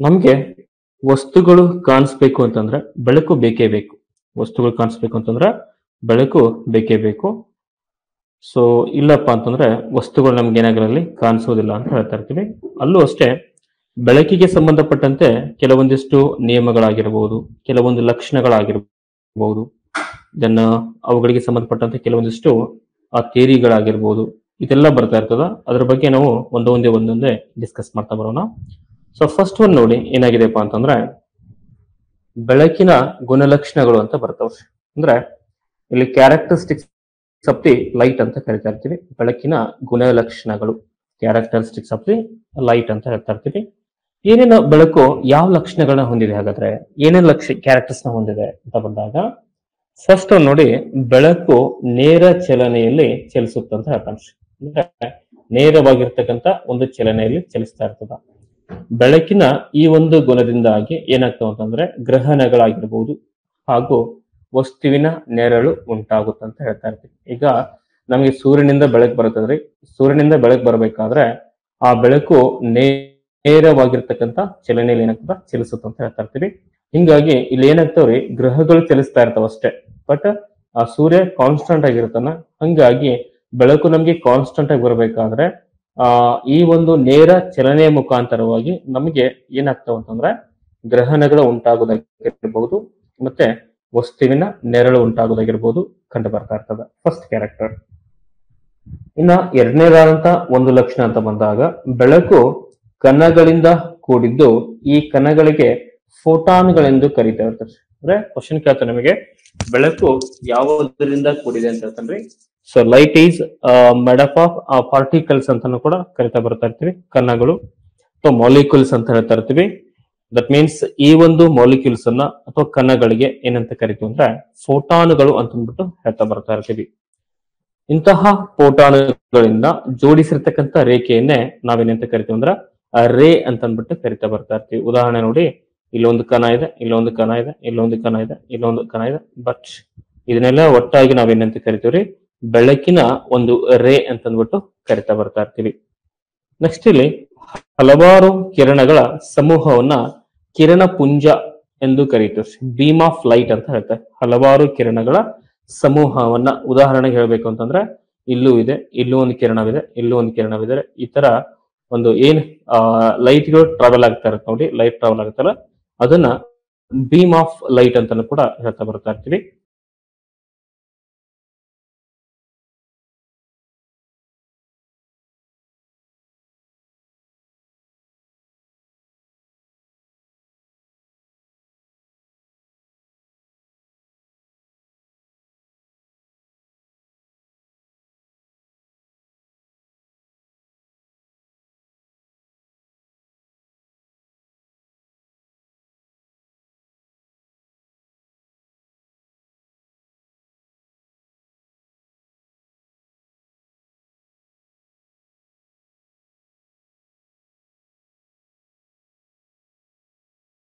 ನಮ್ಗೆ ವಸ್ತುಗಳು ಕಾಣಿಸ್ಬೇಕು ಅಂತಂದ್ರೆ ಬೆಳಕು ಬೇಕೇ ಬೇಕು. ವಸ್ತುಗಳು ಕಾಣಿಸ್ಬೇಕು ಅಂತಂದ್ರೆ ಬೆಳಕು ಬೇಕೇ ಬೇಕು. ಸೊ ಇಲ್ಲಪ್ಪ ಅಂತಂದ್ರೆ ವಸ್ತುಗಳು ನಮ್ಗೆ ಏನಾಗಲಿ ಕಾಣಿಸೋದಿಲ್ಲ ಅಂತ ಹೇಳ್ತಾ ಇರ್ತೀವಿ. ಅಲ್ಲೂ ಅಷ್ಟೇ, ಬೆಳಕಿಗೆ ಸಂಬಂಧಪಟ್ಟಂತೆ ಕೆಲವೊಂದಿಷ್ಟು ನಿಯಮಗಳಾಗಿರಬಹುದು ಕೆಲವೊಂದು ಲಕ್ಷಣಗಳಾಗಿರಬಹುದು ದೆನ್ ಅವುಗಳಿಗೆ ಸಂಬಂಧಪಟ್ಟಂತೆ ಕೆಲವೊಂದಿಷ್ಟು ಆ ಥಿಯರಿಗಳಾಗಿರ್ಬೋದು ಇದೆಲ್ಲ ಬರ್ತಾ ಇರ್ತದ. ಅದ್ರ ಬಗ್ಗೆ ನಾವು ಒಂದೊಂದೇ ಒಂದೊಂದೇ ಡಿಸ್ಕಸ್ ಮಾಡ್ತಾ ಬರೋಣ. ಸೊ ಫಸ್ಟ್ ಒನ್ ನೋಡಿ ಏನಾಗಿದೆಪ್ಪ ಅಂತಂದ್ರೆ ಬೆಳಕಿನ ಗುಣಲಕ್ಷಣಗಳು ಅಂತ ಬರ್ತವೆ. ಅಂದ್ರೆ ಇಲ್ಲಿ ಕ್ಯಾರೆಕ್ಟರಿಸ್ಟಿಕ್ಸ್ ಆಫ್ ದಿ ಲೈಟ್ ಅಂತ ಕರಿತಾ ಇರ್ತೀವಿ. ಬೆಳಕಿನ ಗುಣಲಕ್ಷಣಗಳು ಕ್ಯಾರೆಕ್ಟರಿಸ್ಟಿಕ್ಸ್ ಆಫ್ ದಿ ಲೈಟ್ ಅಂತ ಹೇಳ್ತಾ ಇರ್ತೀವಿ. ಏನೇನು ಬೆಳಕು ಯಾವ ಲಕ್ಷಣಗಳನ್ನ ಹೊಂದಿದೆ ಹಾಗಾದ್ರೆ? ಏನೇನು ಲಕ್ಷ ಕ್ಯಾರೆಕ್ಟರ್ಸ್ನ ಹೊಂದಿದೆ ಅಂತ ಬಂದಾಗ ಫಸ್ಟ್ ನೋಡಿ ಬೆಳಕು ನೇರ ಚಲನೆಯಲ್ಲಿ ಚಲಿಸುತ್ತಂತ ಹೇಳ್ತಾನೆ ಅಂದ್ರೆ ನೇರವಾಗಿರ್ತಕ್ಕಂಥ ಒಂದು ಚಲನೆಯಲ್ಲಿ ಚಲಿಸ್ತಾ ಇರ್ತದ. ಬೆಳಕಿನ ಈ ಒಂದು ಗುಣದಿಂದಾಗಿ ಏನಾಗ್ತಾವ ಅಂತಂದ್ರೆ ಗ್ರಹಣಗಳಾಗಿರ್ಬೋದು ಹಾಗೂ ವಸ್ತುವಿನ ನೆರಳು ಉಂಟಾಗುತ್ತೆ ಅಂತ ಹೇಳ್ತಾ ಇರ್ತೀವಿ ಈಗ ನಮಗೆ ಸೂರ್ಯನಿಂದ ಬೆಳಕು ಬರುತ್ತದ್ರಿ. ಸೂರ್ಯನಿಂದ ಬೆಳಕು ಬರಬೇಕಾದ್ರೆ ಆ ಬೆಳಕು ನೇರವಾಗಿರ್ತಕ್ಕಂಥ ಚಲನೆಯಲ್ಲಿ ಏನಾಗ್ತದ? ಚಲಿಸುತ್ತೆ ಅಂತ ಹೇಳ್ತಾ ಇರ್ತೀವಿ. ಹಿಂಗಾಗಿ ಇಲ್ಲಿ ಏನಾಗ್ತಾವ್ರಿ? ಗ್ರಹಗಳು ಚಲಿಸ್ತಾ ಇರ್ತಾವ ಅಷ್ಟೇ. ಬಟ್ ಆ ಸೂರ್ಯ ಕಾನ್ಸ್ಟಂಟ್ ಆಗಿರ್ತಾನ ಹಂಗಾಗಿ ಬೆಳಕು ನಮ್ಗೆ ಕಾನ್ಸ್ಟಂಟ್ ಆಗಿ ಬರಬೇಕಾದ್ರೆ ಆ, ಈ ಒಂದು ನೇರ ಚಲನೆಯ ಮುಖಾಂತರವಾಗಿ ನಮಗೆ ಏನಾಗ್ತಾವ ಅಂತಂದ್ರೆ ಗ್ರಹಣಗಳು ಉಂಟಾಗೋದಾಗಿರ್ಬಹುದು ಮತ್ತೆ ವಸ್ತುವಿನ ನೆರಳು ಉಂಟಾಗೋದಾಗಿರ್ಬಹುದು ಕಂಡು ಬರ್ತಾ ಇರ್ತದೆ. ಫಸ್ಟ್ ಕ್ಯಾರೆಕ್ಟರ್ ಇನ್ನ ಎರಡನೇದಾದಂತ ಒಂದು ಲಕ್ಷಣ ಅಂತ ಬಂದಾಗ, ಬೆಳಕು ಕಣಗಳಿಂದ ಕೂಡಿದ್ದು ಈ ಕಣಗಳಿಗೆ ಫೋಟಾನ್ಗಳೆಂದು ಕರೀತಾ ಇರ್ತಾರೆ. ಅಂದ್ರೆ ಕ್ವಶನ್ ಕೇಳ್ತಾರೆ ನಮಗೆ, ಬೆಳಕು ಯಾವುದರಿಂದ ಕೂಡಿದೆ ಅಂತ ಹೇಳ್ತಾನ್ರಿ? So light is made of of particles ಅಂತಾನು ಕೂಡ ಕರಿತಾ ಬರ್ತಾ ಇರ್ತೀವಿ, ಕಣಗಳು ಅಥವಾ ಮಾಲಿಕ್ಯೂಲ್ಸ್ ಅಂತ ಹೇಳ್ತಾ ಇರ್ತೀವಿ ದಟ್ ಮೀನ್ಸ್ ಈ ಒಂದು ಮಾಲಿಕ್ಯೂಲ್ಸ್ ಅನ್ನ ಅಥವಾ ಕಣಗಳಿಗೆ ಏನಂತ ಕರಿತೀವಿ ಅಂದ್ರೆ ಫೋಟಾನುಗಳು ಅಂತ ಅಂದ್ಬಿಟ್ಟು ಹೇಳ್ತಾ ಬರ್ತಾ ಇರ್ತೀವಿ. ಇಂತಹ ಫೋಟಾನ್ಗಳಿಂದ ಜೋಡಿಸಿರ್ತಕ್ಕಂಥ ರೇಖೆಯನ್ನೇ ನಾವೇನಂತ ಕರಿತೀವಿ ಅಂದ್ರೆ ರೇ ಅಂತ ಅಂದ್ಬಿಟ್ಟು ಕರಿತಾ ಬರ್ತಾ ಇರ್ತೀವಿ. ಉದಾಹರಣೆ ನೋಡಿ, ಇಲ್ಲೊಂದು ಕಣ ಇದೆ, ಇಲ್ಲೊಂದು ಕಣ ಇದೆ, ಇಲ್ಲೊಂದು ಕಣ ಇದೆ, ಇಲ್ಲೊಂದು ಕಣ ಇದೆ. ಬಟ್ ಇದನ್ನೆಲ್ಲ ಒಟ್ಟಾಗಿ ನಾವೇನಂತ ಕರಿತೀವ್ರಿ ಬೆಳಕಿನ ಒಂದು ರೇ ಅಂತ ಅಂದ್ಬಿಟ್ಟು ಕರಿತಾ ಬರ್ತಾ ಇರ್ತೀವಿ. ನೆಕ್ಸ್ಟ್ ಇಲ್ಲಿ ಹಲವಾರು ಕಿರಣಗಳ ಸಮೂಹವನ್ನ ಕಿರಣ ಪುಂಜ ಎಂದು ಕರೀತೀವಿ. ಬೀಮ್ ಆಫ್ ಲೈಟ್ ಅಂತ ಹೇಳ್ತಾರೆ ಹಲವಾರು ಕಿರಣಗಳ ಸಮೂಹವನ್ನ ಉದಾಹರಣೆಗೆ ಹೇಳ್ಬೇಕು ಅಂತಂದ್ರೆ ಇಲ್ಲೂ ಇದೆ, ಇಲ್ಲೂ ಒಂದು ಕಿರಣವಿದೆ, ಇಲ್ಲೂ ಒಂದು ಕಿರಣವಿದೆ. ಈ ತರ ಒಂದು ಏನ್ ಲೈಟ್ಗಳು ಟ್ರಾವೆಲ್ ಆಗ್ತಾ ಇರುತ್ತೆ ನೋಡಿ ಲೈಟ್ ಟ್ರಾವೆಲ್ ಆಗ್ತಾರ ಅದನ್ನ ಬೀಮ್ ಆಫ್ ಲೈಟ್ ಅಂತಾನು ಕೂಡ ಹೇಳ್ತಾ ಬರ್ತಾ ಇರ್ತೀವಿ.